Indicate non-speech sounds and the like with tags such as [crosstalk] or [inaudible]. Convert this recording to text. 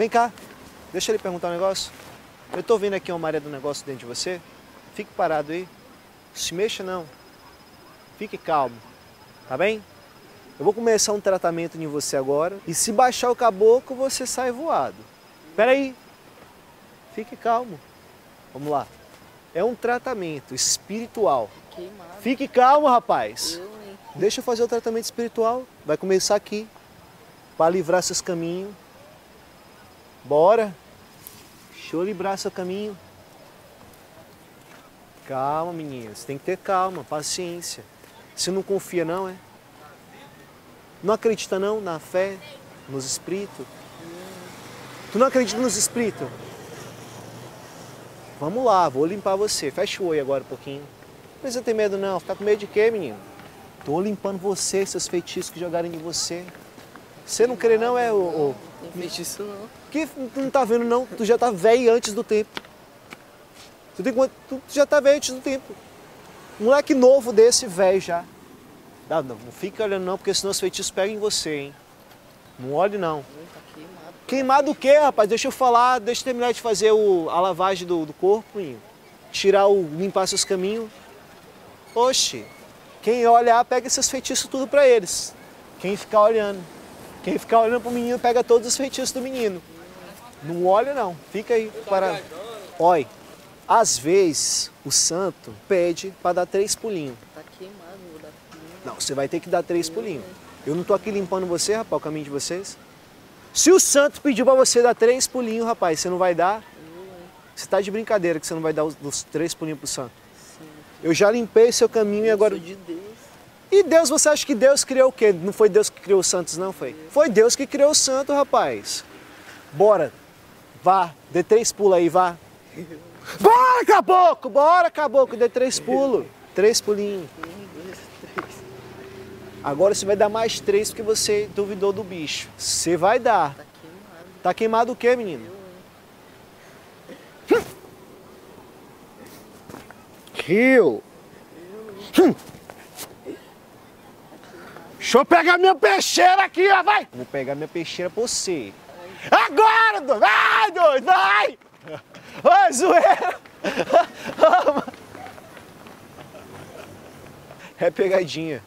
Vem cá, deixa ele perguntar um negócio. Eu tô vendo aqui uma maré do negócio dentro de você. Fique parado aí. Se mexa não. Fique calmo. Tá bem? Eu vou começar um tratamento em você agora. E se baixar o caboclo, você sai voado. Espera aí. Fique calmo. Vamos lá. É um tratamento espiritual. Queimado. Fique calmo, rapaz. Eu? Deixa eu fazer o tratamento espiritual. Vai começar aqui. Para livrar seus caminhos. Bora. Deixa eu livrar seu caminho. Calma, meninas. Tem que ter calma, paciência. Você não confia não, é? Não acredita não na fé, nos espíritos? Tu não acredita nos espíritos? Vamos lá, vou limpar você. Fecha o olho agora um pouquinho. Não precisa ter medo não. Ficar com medo de quê, menino? Tô limpando você, seus feitiços que jogaram em você. Você não crê não, é, o Não isso não. que tu não tá vendo não, tu já tá velho antes do tempo. Tu, tem, quanto- tu já tá velho antes do tempo. Moleque novo desse, velho já. Não, não, não fica olhando não, porque senão os feitiços pegam em você, hein. Não olhe não. Tá queimado. Queimado o quê, rapaz? Deixa eu falar, deixa eu terminar de fazer o, a lavagem do, do corpo, menino. Tirar o. limpar seus caminhos. Oxe, quem olhar pega esses feitiços tudo pra eles. Quem ficar olhando. Quem ficar olhando pro menino pega todos os feitiços do menino. Não olha não, fica aí parado. Olha, às vezes o santo pede pra dar três pulinhos. Tá queimado, vou dar fim. Não, você vai ter que dar três pulinhos. Eu não tô aqui limpando você, rapaz, o caminho de vocês. Se o santo pediu pra você dar três pulinhos, rapaz, você não vai dar? Você tá de brincadeira que você não vai dar os, os três pulinhos pro santo. Sim. Eu já limpei seu caminho e Eu agora. sou de Deus. E Deus, você acha que Deus criou o quê? Não foi Deus que criou os santos, não foi? Foi Deus que criou o santo, rapaz. Bora. Vá, dê três pulos aí, vá. Bora, caboclo! Bora, caboclo, dê três pulos. Três pulinhos. Um, dois, três. Agora você vai dar mais três porque você duvidou do bicho. Você vai dar. Tá queimado. Tá queimado o quê, menino? Rio. Hum. Deixa eu pegar minha peixeira aqui, ó, vai! Vou pegar minha peixeira pra você. Agora, doido! Vai, doido, vai! Ô, zoeira! [laughs] É pegadinha.